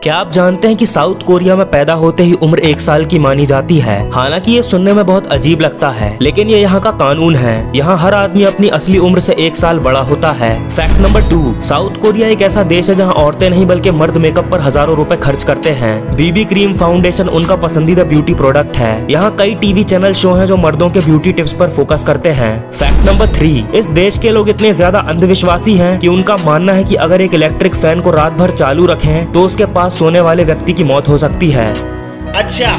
क्या आप जानते हैं कि साउथ कोरिया में पैदा होते ही उम्र एक साल की मानी जाती है? हालाँकि ये सुनने में बहुत अजीब लगता है, लेकिन ये यहाँ का कानून है। यहाँ हर आदमी अपनी असली उम्र से एक साल बड़ा होता है। Fact number two, South Korea एक ऐसा देश है जहाँ औरतें नहीं बल्कि मर्द मेकअप पर हज़ारों रूपए खर्च करते हैं। बीबी क्रीम फाउंडेशन उनका पसंदीदा ब्यूटी प्रोडक्ट है। यहाँ कई टीवी चैनल शो है जो मर्दों के ब्यूटी टिप्स पर फोकस करते हैं। फैक्ट नंबर थ्री, इस देश के लोग इतने ज़्यादा अंधविश्वासी है की उनका मानना है की अगर एक इलेक्ट्रिक फ़ैन को रात भर चालू रखें तो उसके पास सोने वाले व्यक्ति की मौत हो सकती है। अच्छा।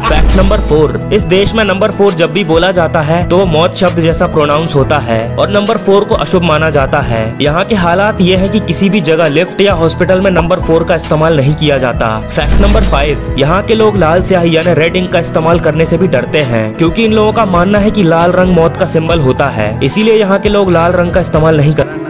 फैक्ट नंबर फोर इस देश में नंबर फोर जब भी बोला जाता है तो वो मौत शब्द जैसा प्रोनाउंस होता है और नंबर फोर को अशुभ माना जाता है। यहाँ के हालात ये है कि किसी भी जगह लिफ्ट या हॉस्पिटल में नंबर फोर का इस्तेमाल नहीं किया जाता। फैक्ट नंबर फाइव यहाँ के लोग लाल स्याही यानी रेड इंक का इस्तेमाल करने से भी डरते हैं क्योंकि इन लोगों का मानना है कि लाल रंग मौत का सिंबल होता है। इसीलिए यहाँ के लोग लाल रंग का इस्तेमाल नहीं करते